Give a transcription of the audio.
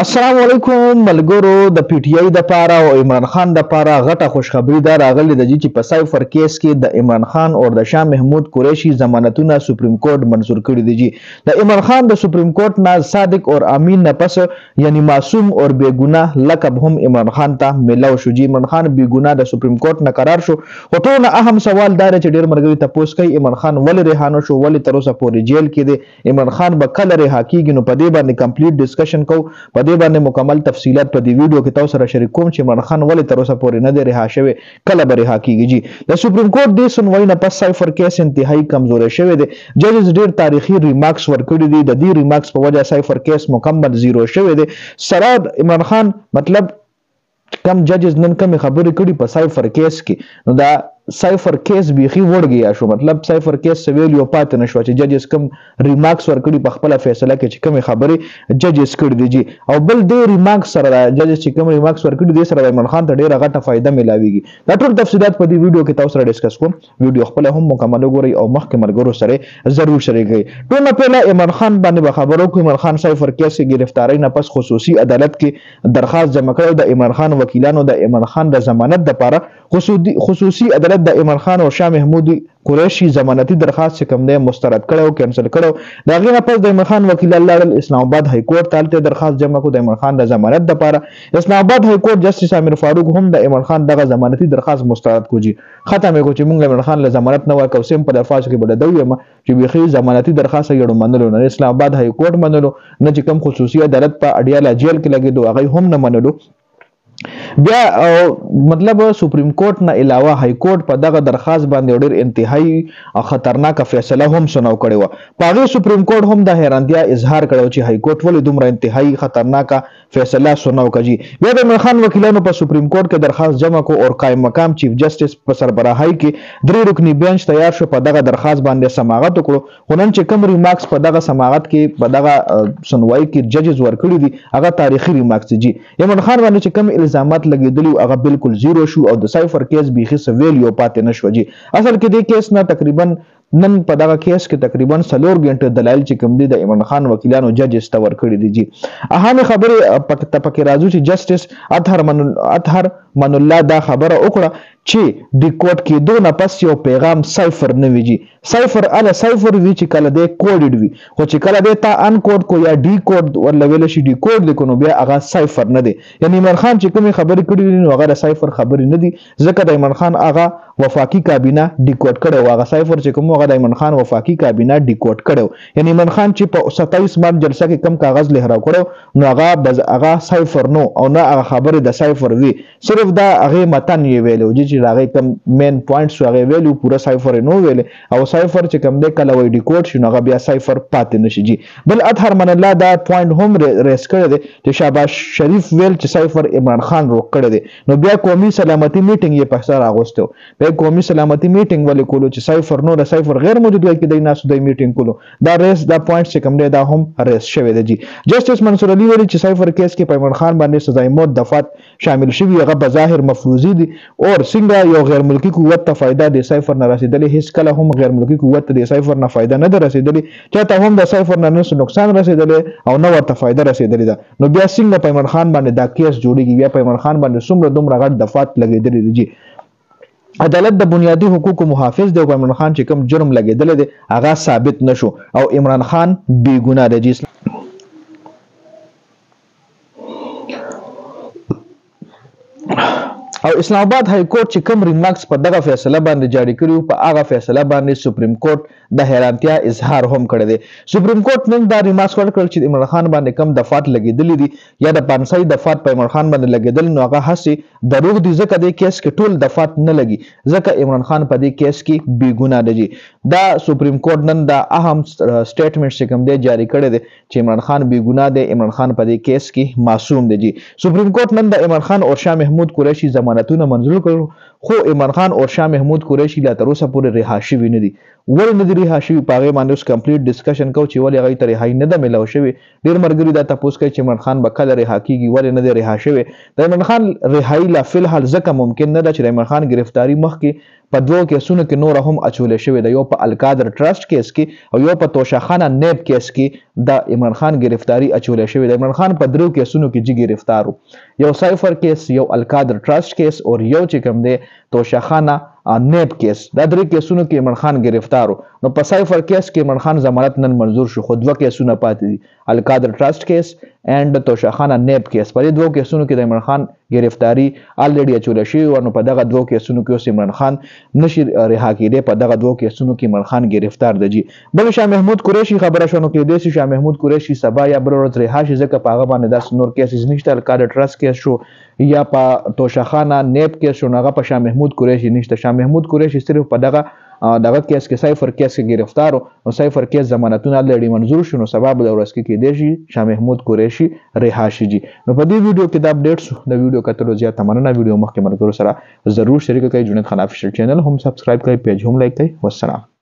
السلام علیکم ملګرو د پی ټی آی د پاره او عمران خان د پاره غټه خوشخبری دا راغلی د جی چې په سایفر کیس کې د عمران خان او د شاه محمود قریشی ضمانتونه سپریم کورټ منظور کړی دی جی د عمران خان د سپریم کورټ نه صادق او امین نه پس یعنی معصوم او بے ګناه لقب هم عمران خان ته ملاو شو جی عمران خان بے ګناه د سپریم کورټ نه قرار شو خو ټول اهم سوال دا چې ډیر مرګري تپوس کوي عمران خان ولې رهانو شو ولې تر اوسه پورې جیل کې دی عمران خان به کله رها کیږي نو په دې باندې کمپلیټ ډیسکشن کوو په دې باندې مکمل تفصیلات په دې ویډیو کې تاسو سره شریک کوم چې عمران خان ولې تر اوسه پورې نه دی رها شوی کله به رها کیږي جی د سپریم کورټ دې سنوي نه پس سایفر کیس انتهایی کمزورې شوی دی ججز ډیر تاریخي ریمارکس ورکړي دي د دې ریمارکس په وجه سایفر کیس مکمل زیرو شوی دی سره عمران خان مطلب چې کوم ججز نن کومې خبرې کړي په سایفر کیس کې نو دا سایفر کیس بیخي وړګیا شو مطلب سایفر کیس څه ویلي او پاتې نه شوه چې ججز کوم ریمارکس ورکړي په خپله فیصله کې چې کومې خبرې ججز کړي دي جي او بل دې ریمارکس سره دا ججز چې کوم ریمارکس ورکړي دې سره عمران خان ته ډېره غټه فایده ملاویږي دا ټول تفصیلات په دې ویډیو کې تاسو سره ډیسکس کوم ویډیو خپله هم مکمل وګورئ او مخکې ملګرو سره ضرور شریک کړئ ټول نه پهله ایمل خان باندې به خبرې وکړو ایمل خان صاحب پر کیس کې ګرفتارۍ نه پس خصوصي عدالت کې درخواست جمع کړی او د ایمل خان وکیلانو د ایمل خان د ضمانت لپاره خصوصي عدالت د ایمل خان او شاه محمود قریشي ضمانتي درخواست چې کوم دی مسترد کړی او کینسل کړی د هغې نه پس د ایمل خان وکیلان لاړل اسلام آباد های کورټ ته هلته درخواست جمع کړو د ایمل خان د ضمانت لپاره اسلام آباد های کورټ جسټس عامر فاروق هم د ایمل خان دغه ضمانتي درخواست مسترد کړو ختم کو چې مونږ عمران خان له ضمانت نه ورکو سیم په الفاظ کې بل دی یم چې بیخي ضمانتي درخواست یې منلو نه اسلام آباد های کورټ منلو نه چې کوم خصوصي عدالت په اډیالا جیل کې لګیدو هغه هم نه منلو بیا مطلب سپریم کورټ نه علاوه های کورټ په دغه درخواست باندې ډېر انتهایی او خطرناک فیصله هم سنو کړې و په هغه سپریم کورټ هم د حیرانتیا اظهار کړو چې های کورټ ولې دومره انتهایی خطرناک فیصله سناو کا جی بیا د عمران خان وکیلانو په سپریم کورټ کې درخواست جمع کو اور قائم مقام چیف جسټس په سربراهی کې درې رکنی بینچ تیار شو په دغه درخواست باندې سماعت وکړو خو نن چې کوم ریمارکس په دغه سماعت کې په دغه سنوای کې ججز ورکړي دي هغه تاریخي ریمارکس دي جی عمران خان باندې چې کوم الزامات لګیدلی هغه بالکل زیرو شو او د سایفر کیس بیخي سویل یو پاتې نشو جی اصل کې دې کیس نه تقریبا نن په دغه کیس کې تقریبا څلور ګنټه دلایل چې کوم دي د عمران خان وکیلانو ججز ته ورکړي دي جی اهمې خبرې ته پکې راځو چې جسټس اطهر من اطهر من الله دا خبره وکړه چې ډیکوډ کېدو نه پس یو پیغام سایفر نه وي جی سایفر اله سایفر وي چې کله دی کوډډ وي خو چې کله دی تا ان کوډ کو یا ډی کوډ ورله ویل شي ډیکوډ دی کو نو بیا هغه سایفر نه دی یعنی عمران خان چې کومې خبرې کړې دي نو هغه سایفر خبرې نه دي ځکه دایمن خان هغه وفاقي کابینه ډیکوټ کړی وو هغه سایفر چې کوم وو هغه دایمن خان وفاقي کابینه ډیکوټ کړی وو یعنی ایمن خان چې په ستایس مارچ جلسه کې کوم کاغذ لهراو کړی وو نو هغه بز هغه سایفر نو او نه هغه خبرې د سایفر وی صرف دا هغه متن یې ویلو جی چې هغه کوم مین پوینټ سو هغه ویلو پوره سایفر نو ویل او سایفر چې کوم دی کله وای ډیکوټ شي نو هغه بیا سایفر پاتې نشي جی بل اطهر من الله دا پوینټ هم ریس کړی دی چې شاباش شریف ویل چې سایفر عمران خان روک کړی دی نو بیا قومي سلامتي میټنګ یې په سر اغوستی و. بیا یې قومي سلامتي میټنګ ولې کولو چې سایفر نو د سایفر غیر موجود وای کې دی ناست دی میټنګ کولو دا ریس دا پوینټ چې کوم دی دا هم ریس شوی دی جی جسټس منصور علي ویلي چې سایفر کیس کې پیمن خان باندې سزای موت دفات شامل شوي هغه په ظاهر مفروضي دي اور څنګه یو غیر ملکی قوت ته فایده د سایفر نه رسیدلې هیڅ کله هم غیر ملکی قوت ته د سایفر نه فایده نه ده رسیدلې چا ته هم د سایفر نه نه څه نقصان رسیدلی او نه ورته فایده رسیدلی ده نو بیا څنګه په عمران خان باندې دا کیس جوړیږي بیا په عمران خان باندې څومره دومره غټ دفات لګیدلی دی جی عدالت د بنیادی حقوقو محافظ دی او په عمران خان چې کوم جرم لګیدلی دی هغه ثابت نشو او عمران خان بیګناه دی جی او اسلام آباد های کورټ چې کوم ریمارکس په دغه فیصله باندې جاری کړي په هغه فیصله باندې سپریم کورټ د حیرانتیا اظهار هم کړی دی سپریم کورټ نن دا ریمارکس ورکړل چې عمران خان باندې کم دفعات لګیدلې دي یا د پانسۍ دفعات په عمران خان باندې لګیدل نو هغه هسې دروغ دي ځکه دې کیس کې ټول دفعات نه لګي ځکه عمران خان په دې کیس کې بی ګناه دی دا سپریم کورټ نن دا اهم سټیټمنټ چې کوم دی جاری کړی دی چې عمران خان بې ګناه دی عمران خان په دې کیس کې معصوم دی جی سپریم کورټ نن د عمران خان او شاه محمود قریشي ضمانتونه منظور کړل خو عمران خان او شاه محمود قریشي لا تر اوسه پورې رها شوي نه دي ولې نه دي رها شوي په هغې باندې اوس کمپلیټ ډسکشن کوو چې ولې هغوی ته رهایي نه ده میلاو شوې ډېر ملګري دا تپوس کوي چې عمران خان به کله رها کیږي ولې نه دی رها شوی د عمران خان رهایي لا فلحال ځکه ممکن نه ده چې د عمران خان ګرفتاري مخکې په دوو کېسونو کې نوره هم اچولې شوې ده، یو په الکادر ټرسټ کېس کې او یو په توشه خانه نېب کېس کې د عمران خان ګرفتاري اچولې شوې ده. عمران خان په درېو کېسونو کې جي ګرفتار و، یو سایفر کېس، یو الکادر ټرسټ کېس او یو چې کوم دی توشه خانه نېب کېس. دا درې کېسونو کې عمران خان ګرفتار و، نو په سایفر کېس کې عمران خان ضمانت نن منظور شو، خو دوه کېسونه پاتې دي. القادر ټرسټ کیس اینډ توشاخانه نیب کیس په دې دوو کیسونو کې د عمران خان ګرفتاری الریډي اچول شوی و نو په دغه دوو کیسونو کې اوس عمران خان نشي رها کېدی په دغه دوو کیسونو کې عمران خان ګرفتار دی جی بل شاه محمود قریشي خبره شو نو کېدای شي شاه محمود قریشي سبا یا بل ورځ رها شي ځکه په هغه باندې داسې نور کیسز نشته القادر ټرسټ کیس شو یا په توشاخانه نیب کیس شو نو هغه په شاه محمود قریشي نشته شاه محمود قریشي صرف په دغه دغه کیس کې سایفر کیس کې ګرفتار او سایفر کیس ضمانتونه لړی منظور شونه سبا به ورځ کې کېدې شي شاه محمود قریشي رها شي جی نو په دې ویډیو کې دا اپډیټ شو د ویډیو کتلو زیاته مننه ویډیو مخکې ملګرو سره ضرور شریک کړئ جنید خان افیشل چینل هم سبسکرایب کړئ پیج هم لایک کړئ والسلام